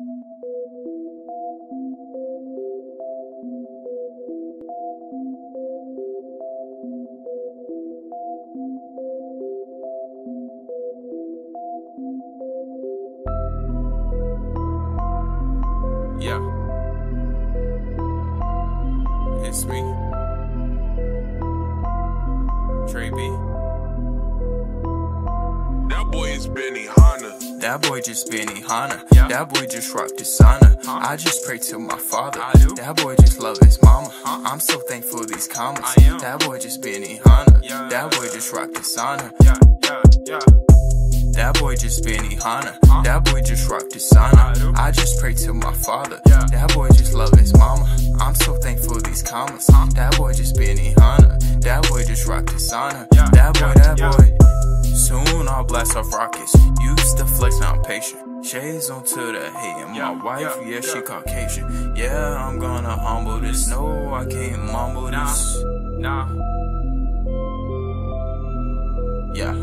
Yeah. It's me. Trey B. That boy is Benihana. That boy just Benihana. Yeah. That boy just rocked his sauna. Huh? I just pray to my father. I do. That boy just love his mama. Huh? I'm so thankful these commas. That boy just Benihana. Yeah. That boy just rocked his sauna. Yeah, yeah, yeah. That boy just Benihana. Huh? That boy just rocked his sauna. I. I just pray to my father. Yeah. That boy just love his mama. I'm so thankful these commas. That boy just Benihana. That boy just rocked his sauna. Yeah, That boy, yeah, that boy. Soon I'll blast off rockets. Shades onto the hate. And my wife, yeah, she. Caucasian. Yeah, I'm gonna humble this. No, I can't mumble Nah. this. Nah. Yeah,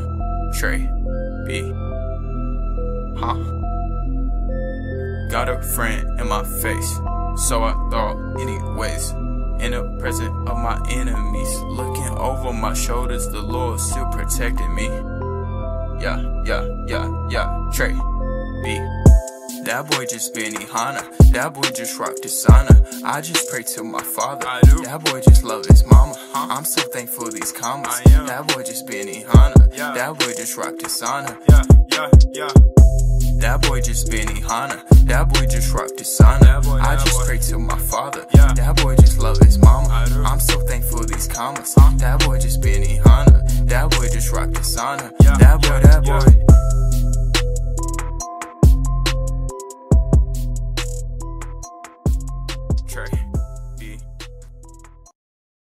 Trey B. Huh? Got a friend in my face, so I thought, anyways. In the presence of my enemies, looking over my shoulders, the Lord still protected me. Yeah, yeah, yeah, yeah, Trey B. That boy just Benihana. That boy just rocked his sauna. I just pray to my father. I do. That boy just love his mama. Huh? I'm so thankful these commas. I am. That boy just Benihana. Yeah. That boy just rocked his sauna. Yeah, yeah, yeah. That boy just Benihana. That boy just rocked his sauna. Boy, I just boy. pray to my father. Yeah. That boy just love his mama. I'm so thankful these commas. That boy just Benihana. That boy just rocked his sauna. Yeah, That boy, yeah, that boy. Trey.